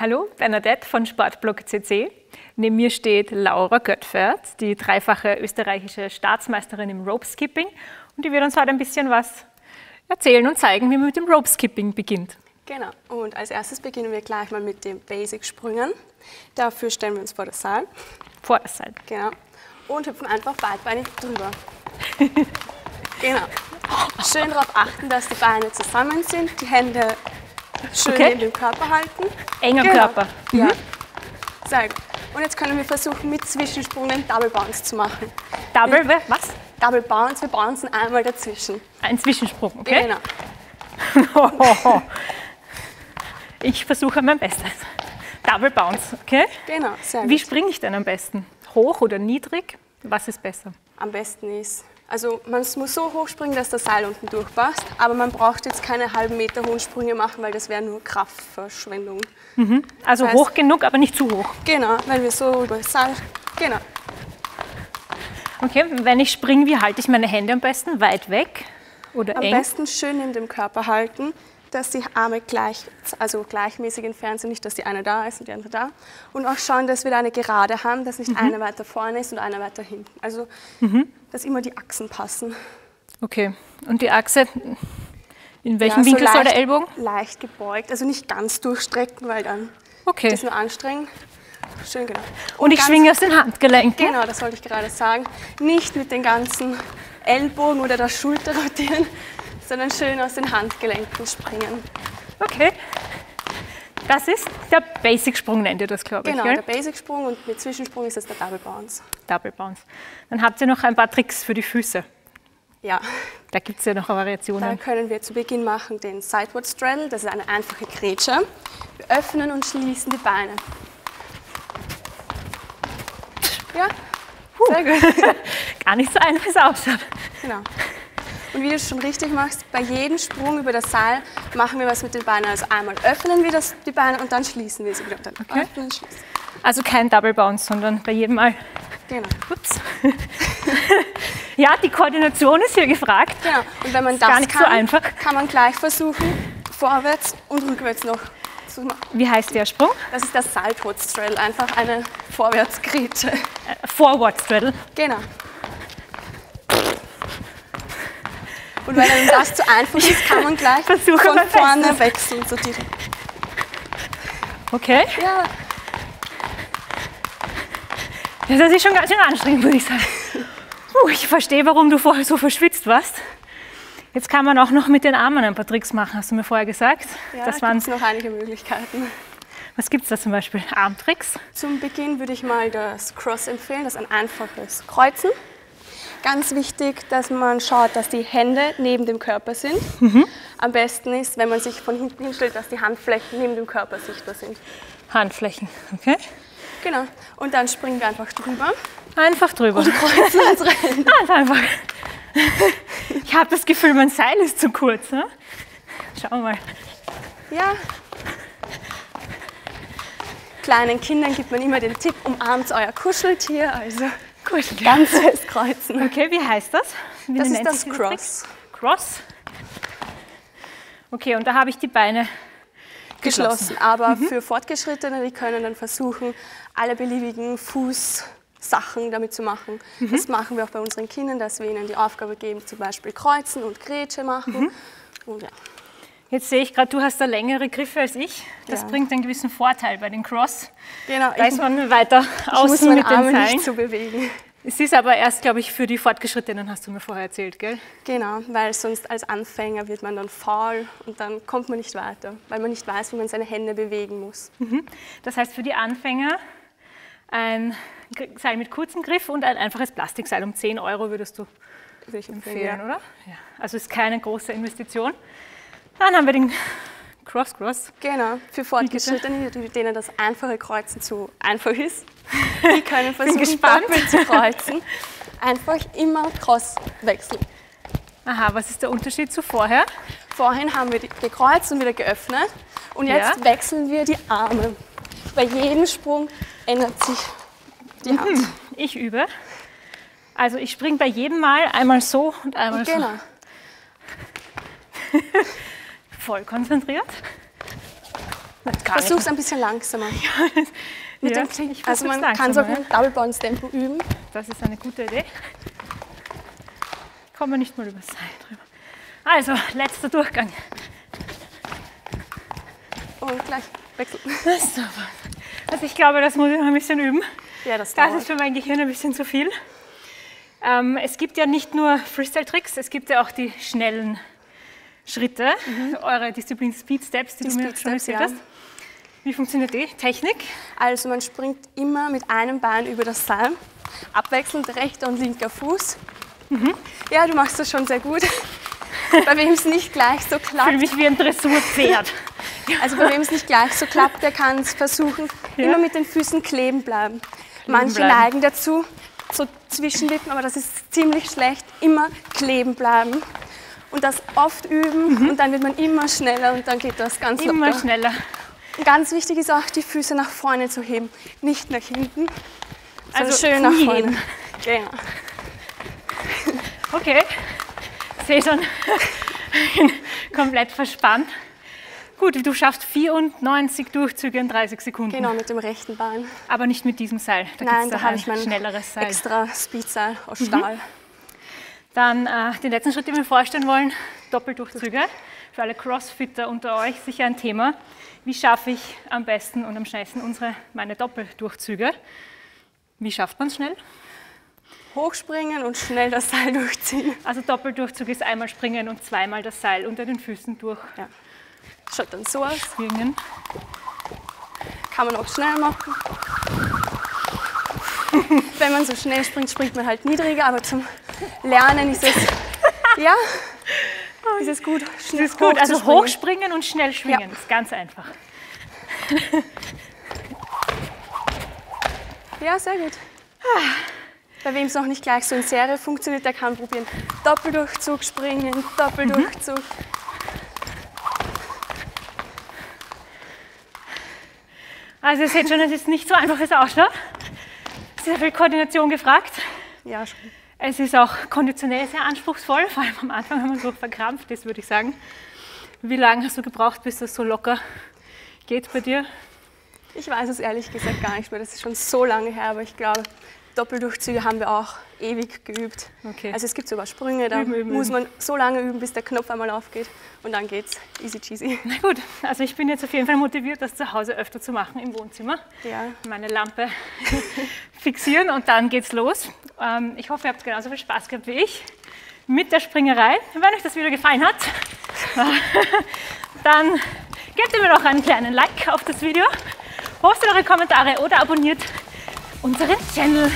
Hallo, Bernadette von Sportblog CC. Neben mir steht Laura Göttfert, die dreifache österreichische Staatsmeisterin im Rope Skipping. Und die wird uns heute ein bisschen was erzählen und zeigen, wie man mit dem Rope Skipping beginnt. Genau, und als erstes beginnen wir gleich mal mit den Basic-Sprüngen. Dafür stellen wir uns vor das Seil. Vor das Seil. Genau. Und hüpfen einfach beidbeinig drüber. genau. Schön darauf achten, dass die Beine zusammen sind, die Hände schön Okay. neben dem Körper halten. Eng am Genau. Körper. Mhm. Ja. Sehr gut. Und jetzt können wir versuchen, mit Zwischensprung den Double Bounce zu machen. Double, was? Double Bounce, wir bouncen einmal dazwischen. Ein Zwischensprung, okay? Genau. Ich versuche mein Bestes. Double Bounce, okay? Genau, sehr gut. Wie springe ich denn am besten? Hoch oder niedrig? Was ist besser? am besten ist. Also man muss so hoch springen, dass das Seil unten durchpasst, aber man braucht jetzt keine halben Meter hohen Sprünge machen, weil das wäre nur Kraftverschwendung. Also Das heißt- hoch genug, aber nicht zu hoch. Genau, wenn wir so über Seil, genau, Okay, wenn ich springe, wie halte ich meine Hände am besten? Weit weg oder am eng? besten schön in dem Körper halten, dass die Arme gleich, also gleichmäßig entfernt sind, nicht, dass die eine da ist und die andere da. Und auch schauen, dass wir da eine gerade haben, dass Mhm. nicht eine weiter vorne ist und eine weiter hinten. Also, dass immer die Achsen passen. Okay, und die Achse, in welchem Ja, so Winkel soll der leicht- Ellbogen? Leicht gebeugt, also nicht ganz durchstrecken, weil dann Okay. das nur anstrengen. Schön, genau. Und ich ganz- schwinge aus den Handgelenken. Genau, das wollte ich gerade sagen. Nicht mit den ganzen Ellbogen oder der Schulter rotieren, sondern schön aus den Handgelenken springen. Okay. Das ist der Basic-Sprung, nennt ihr das, glaube ich. Genau, der Basic-Sprung und mit Zwischensprung ist es der Double Bounce. Double Bounce. Dann habt ihr noch ein paar Tricks für die Füße. Ja, Da gibt es ja noch da Variationen. können wir zu Beginn machen den Sideward Straddle, das ist eine einfache Grätsche. Wir öffnen und schließen die Beine. Ja, sehr gut. Gar nicht so einfach, wie es ausschaut. Genau. Und wie du es schon richtig machst, bei jedem Sprung über das Seil machen wir was mit den Beinen. Also einmal öffnen wir das, die Beine und dann schließen wir sie wieder. Dann Okay. öffnen, schließen. Also kein Double Bounce, sondern bei jedem Mal. Genau. Ups. ja, die Koordination ist hier gefragt. genau. Und wenn man das gar nicht so kann, einfach. kann man gleich versuchen, vorwärts und rückwärts noch zu machen. Wie heißt der Sprung? Das ist der Sideward Straddle, einfach eine Vorwärtsgrätsche. Äh, Forward Straddle. Genau. Und wenn einem das zu einfach ist, kann man gleich Versuche von vorne Bestes. wechseln. So direkt. Okay. Ja, Ja, Das ist schon ganz schön anstrengend, würde ich sagen. Puh, ich verstehe, warum du vorher so verschwitzt warst. Jetzt kann man auch noch mit den Armen ein paar Tricks machen, hast du mir vorher gesagt. ja das da waren, gibt es noch einige Möglichkeiten. was gibt es da zum Beispiel? Armtricks. Zum Beginn würde ich mal das Cross empfehlen, das ist ein einfaches Kreuzen. Ganz wichtig, dass man schaut, dass die Hände neben dem Körper sind. Am besten ist, wenn man sich von hinten hinstellt, dass die Handflächen neben dem Körper sichtbar sind. Handflächen. Okay. Genau. Und dann springen wir einfach drüber. Einfach drüber. Kreuzen unsere Hände. Ganz einfach. Ich habe das Gefühl, mein Seil ist zu kurz. Ne? Schauen wir mal. Ja. Kleinen Kindern gibt man immer den Tipp, umarmt euer Kuscheltier, also Gut. ganz fest kreuzen. Okay, wie heißt das? Wie Das ist das? Cross. Cross. Okay, und da habe ich die Beine geschlossen. geschlossen. Aber für Fortgeschrittene, die können dann versuchen, alle beliebigen Fußsachen damit zu machen. Das machen wir auch bei unseren Kindern, dass wir ihnen die Aufgabe geben, zum Beispiel Kreuzen und Grätsche machen. Und ja, Jetzt sehe ich gerade, du hast da längere Griffe als ich. Das Ja. bringt einen gewissen Vorteil bei den Cross. genau. Da Ich, ist man weiter außen mit den Arme Seilen. nicht so bewegen. Es ist aber erst, glaube ich, für die Fortgeschrittenen, hast du mir vorher erzählt, gell? Genau, weil sonst als Anfänger wird man dann faul und dann kommt man nicht weiter, weil man nicht weiß, wie man seine Hände bewegen muss. Das heißt für die Anfänger ein Seil mit kurzem Griff und ein einfaches Plastikseil um 10 Euro würdest du empfehlen, empfehlen, ja. oder? Ja. Also ist keine große Investition. Dann haben wir den Cross Cross. Genau, für Fortgeschrittene, denen das einfache Kreuzen zu einfach ist, die können versuchen, gespannt. doppelt zu kreuzen. Einfach immer Cross wechseln. Aha, was ist der Unterschied zu vorher? Vorhin haben wir die gekreuzt und wieder geöffnet und jetzt Ja. wechseln wir die Arme. Bei jedem Sprung ändert sich die Hand. Ich übe. Also ich springe bei jedem Mal einmal so und einmal Genau. so. Voll konzentriert. Versuch es ein bisschen langsamer. Mit Ja, dem ich Also man kann so langsamer, ein Double Bounce Tempo üben. Das ist eine gute Idee. Kommen wir nicht mal übers Seil drüber. Also, letzter Durchgang. Und gleich wechseln. Super. Also ich glaube, das muss ich noch ein bisschen üben. Ja, das Das ist für mein Gehirn ein bisschen zu viel. Ähm, es gibt ja nicht nur Freestyle-Tricks, es gibt ja auch die schnellen Schritte, eure Disziplin Speed Steps, die, Die du mir Speed schon Steps, erzählt ja. hast. Wie funktioniert die Technik? Also man springt immer mit einem Bein über das Seil, abwechselnd rechter und linker Fuß. Mhm. Ja, du machst das schon sehr gut. bei wem es nicht gleich so Ich fühle klappt, mich wie ein Dressurpferd. also bei wem es nicht gleich so klappt, der kann es versuchen, Ja. immer mit den Füßen kleben bleiben. Manche bleiben. neigen dazu, so zwischenwippen, aber das ist ziemlich schlecht. Immer kleben bleiben und das oft üben und dann wird man immer schneller und dann geht das ganz Mhm. Immer locker. schneller. Und ganz wichtig ist auch, die Füße nach vorne zu heben, nicht nach hinten. sondern Also schön nach vorne. Genau. Okay, sehe schon, komplett verspannt. Gut, du schaffst 94 Durchzüge in 30 Sekunden. genau, mit dem rechten Bein. Aber nicht mit diesem Seil. Da Nein, da habe ein ich mein schnelleres Seil. extra Speedseil Mhm. aus Stahl. Dann äh, den letzten Schritt, den wir vorstellen wollen, Doppeldurchzüge. Für alle Crossfitter unter euch sicher ein Thema. Wie schaffe ich am besten und am schnellsten unsere, meine Doppeldurchzüge? Wie schafft man es schnell? Hochspringen und schnell das Seil durchziehen. Also Doppeldurchzug ist einmal springen und zweimal das Seil unter den Füßen durchschwingen. Ja. Schaut dann so aus. Kann man auch schnell machen. Wenn man so schnell springt, springt man halt niedriger, aber zum Lernen ist es, ja, ist es gut, schnell ist gut, also hochspringen und schnell schwingen. Ja. Ist ganz einfach. Ja, sehr gut. Bei wem es noch nicht gleich so in Serie funktioniert, der kann probieren. Doppeldurchzug springen, Doppeldurchzug. Also ihr seht schon, es ist nicht so einfach, es ausschaut. Sehr viel Koordination gefragt. Ja, schon. Es ist auch konditionell sehr anspruchsvoll, vor allem am Anfang, wenn man so verkrampft ist, würde ich sagen. Wie lange hast du gebraucht, bis das so locker geht bei dir? Ich weiß es ehrlich gesagt gar nicht mehr. Das ist schon so lange her, aber ich glaube, Doppeldurchzüge haben wir auch ewig geübt. Okay. Also es gibt sogar Sprünge, da Üben, üben, muss man so lange üben, bis der Knopf einmal aufgeht und dann geht's easy cheesy. Na gut, also ich bin jetzt auf jeden Fall motiviert, das zu Hause öfter zu machen im Wohnzimmer. Ja. Meine Lampe fixieren und dann geht's los. Ähm, ich hoffe, ihr habt genauso viel Spaß gehabt wie ich mit der Springerei. Wenn euch das Video gefallen hat, dann gebt mir doch einen kleinen Like auf das Video, postet eure Kommentare oder abonniert unseren Channel.